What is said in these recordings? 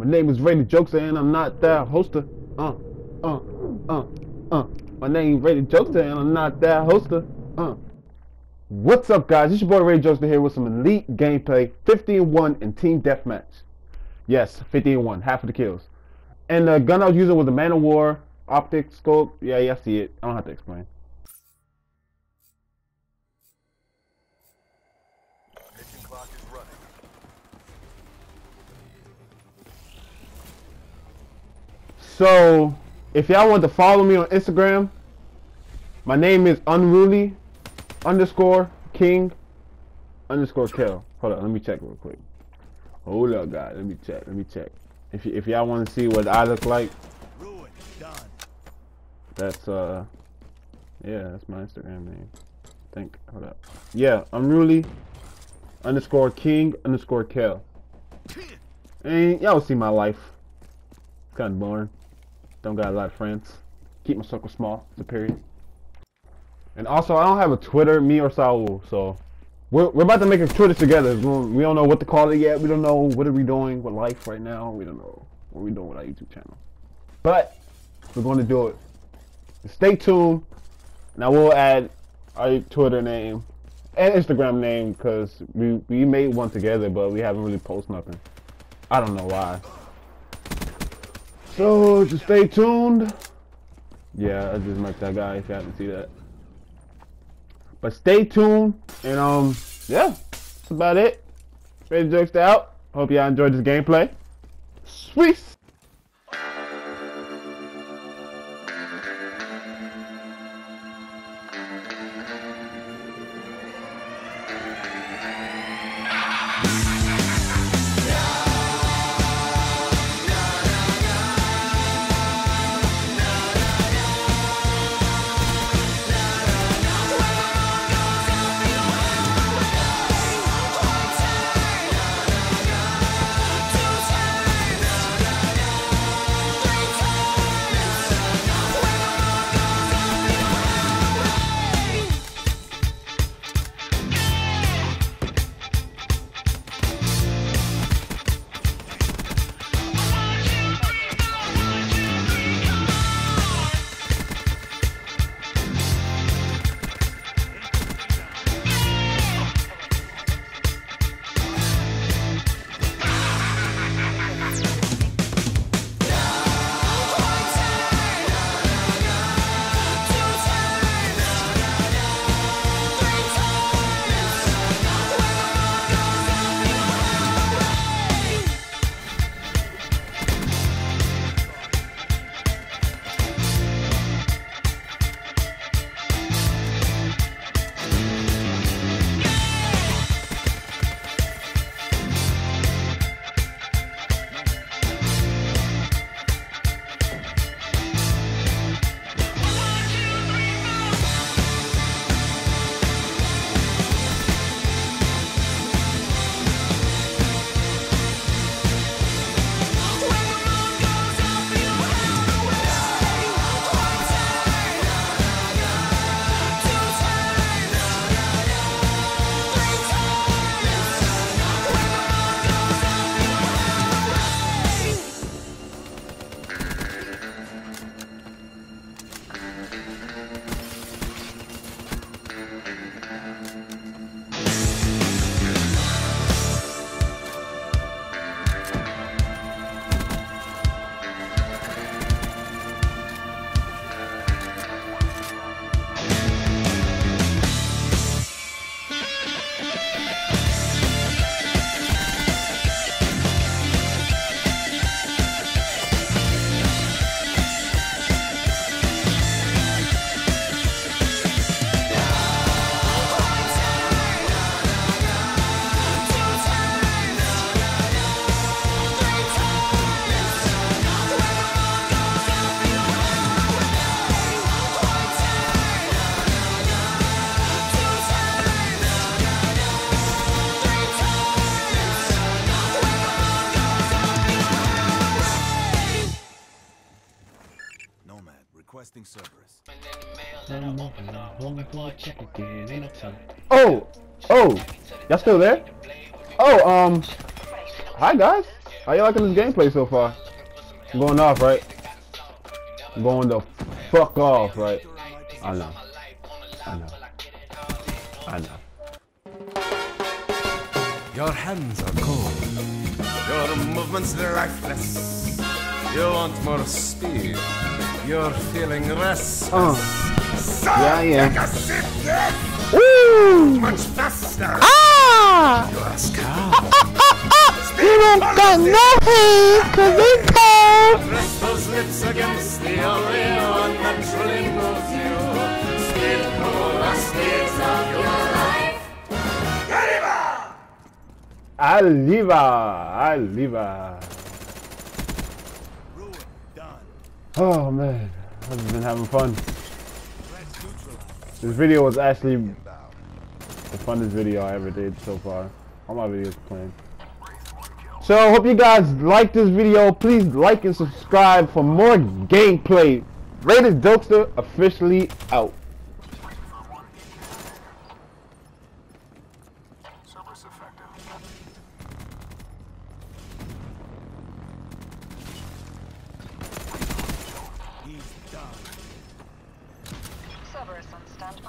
My name is Rated Jokester and I'm not that hoster. Uh, uh, uh, uh. My name is Rated Jokester and I'm not that hoster. Uh. What's up, guys? It's your boy Rated Jokester here with some elite gameplay, 50 and 1 in team deathmatch. Yes, 50 and 1, half of the kills. And the gun I was using was a Man-O-War optic scope. Yeah, yeah, I see it. I don't have to explain. So, if y'all want to follow me on Instagram, my name is unruly underscore king underscore kill. Hold on, let me check real quick. Hold up, guys. Let me check. Let me check. If if y'all want to see what I look like, that's uh, yeah, that's my Instagram name. I think. Hold up. Yeah, unruly underscore king underscore kill. And y'all see my life. It's kind of boring. Don't got a lot of friends. Keep my circle small. It's a period. And also, I don't have a Twitter, me or Saul. So we're, we're about to make a Twitter together. We don't know what to call it yet. We don't know what are we doing with life right now. We don't know what we're doing with our YouTube channel. But we're going to do it. Stay tuned. Now we'll add our Twitter name and Instagram name because we we made one together, but we haven't really posted nothing. I don't know why. So just stay tuned. Yeah, I just met that guy. If you haven't seen that. But stay tuned, and um, yeah, that's about it. Ready jokes out. Hope y'all enjoyed this gameplay. Sweet. Requesting Cerberus. Oh, oh, y'all still there? Oh, um, hi guys. How you liking this gameplay so far? I'm going off, right? I'm going the fuck off, right? I know. I know. I know. Your hands are cold. Your movements lifeless. You want more speed. You're feeling restless. So yeah, I take a sip, yes, Woo! much faster. Ah! You ask how? You don't got no hands, cause it's cold! Press those lips against the only one that truly moves you. Speed for the speeds of your life. Aliva! Aliva! Ruin. Oh man, I've been having fun. This video was actually the funnest video I ever did so far. All my videos playing. So, hope you guys like this video. Please like and subscribe for more gameplay. Rated Jokester officially out. He's done. Cerberus on standby.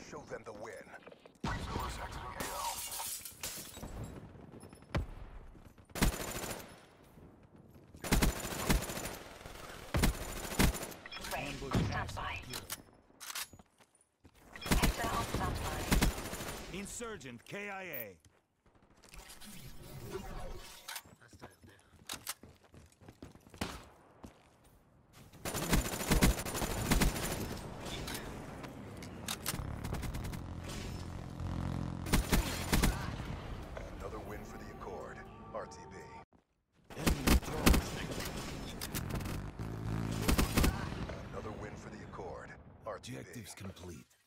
Show them the win. Ray on standby. Hector on standby. Insurgent KIA. Objectives complete.